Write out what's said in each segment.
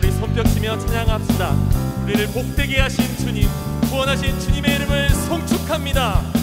우리 손뼉치며 찬양합시다. 우리를 복되게 하신 주님 구원하신 주님의 이름을 송축합니다.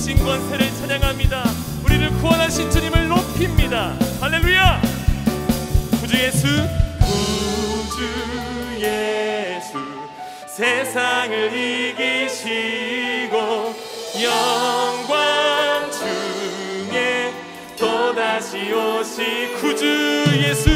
오신 권세를 찬양합니다. 우리를 구원하신 주님을 높입니다. 할렐루야! 구주 예수 구주 예수 세상을 이기시고 영광 중에 또다시 오시 구주 예수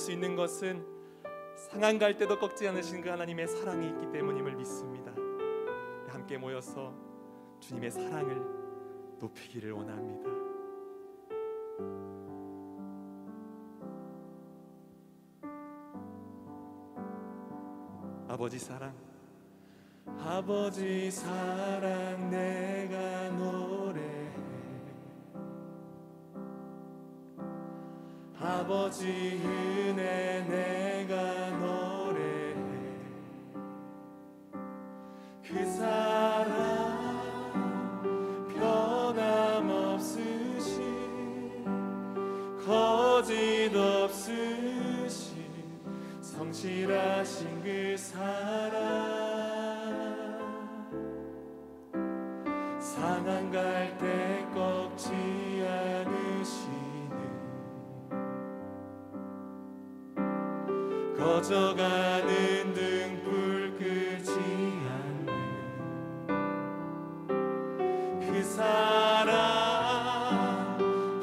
수 있는 것은 상한 갈 때도 꺾지 않으신 그 하나님의 사랑이 있기 때문임을 믿습니다. 함께 모여서 주님의 사랑을 높이기를 원합니다. 아버지 사랑 아버지 사랑 내가 노래 아버지 은혜 내가 노래해. 그 사랑 변함없으신 거짓 없으신 성실하신 그 사랑 꺼져가는 등불 끄지 않는 그 사랑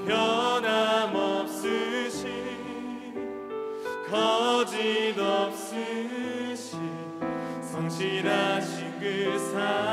변함없으신 거짓 없으신 성실하신 그 사랑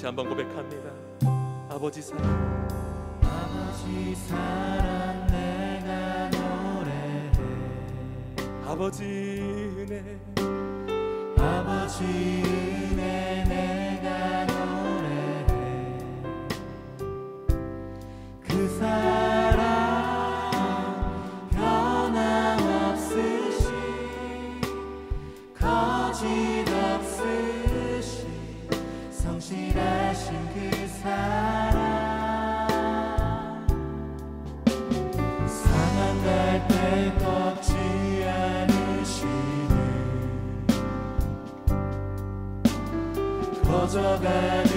다시 한번 고백합니다. 아버지 사랑. 아버지 사랑 내가 노래해. 아버지 은혜. 아버지 of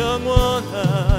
영원한